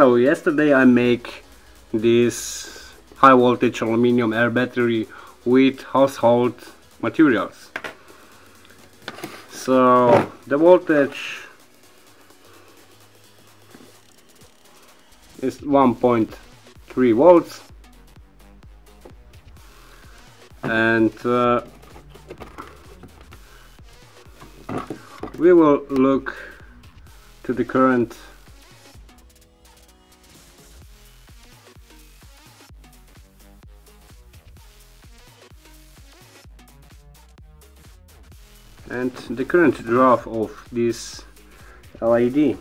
So yesterday I make this high voltage aluminium air battery with household materials. So the voltage is 1.3 volts. And uh, we will look to the current and the current draw of this LED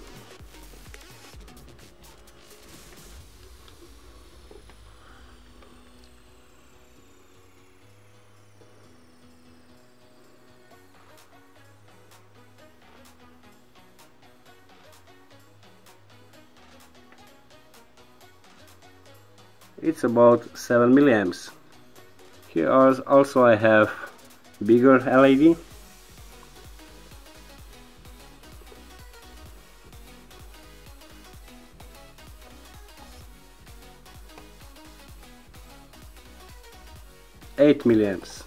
it's about 7 milliamps here also I have bigger LED 8 milliamps.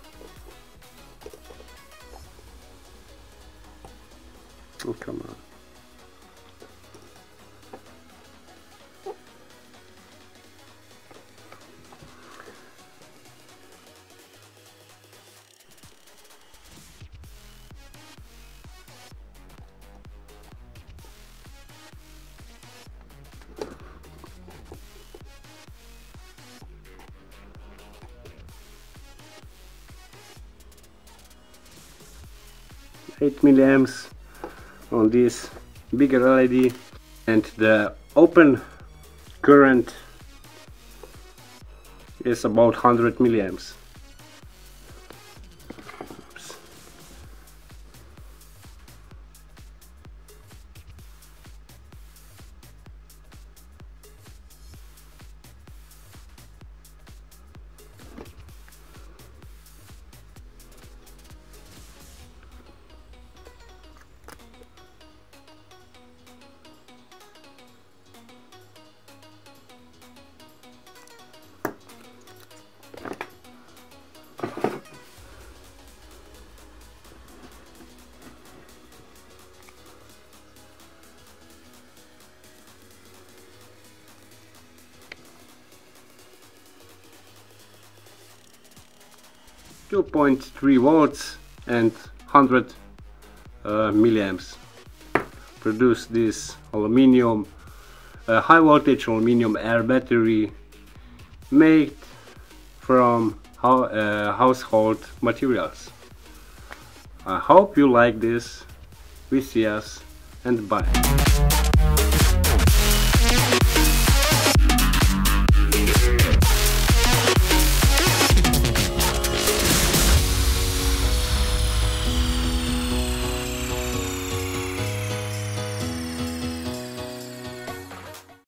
Oh, come on. Eight milliamps on this bigger LED and the open current is about 100 milliamps Two point three volts and hundred uh, milliamps produce this aluminium uh, high voltage aluminium air battery made from ho uh, household materials. I hope you like this. We see us and bye.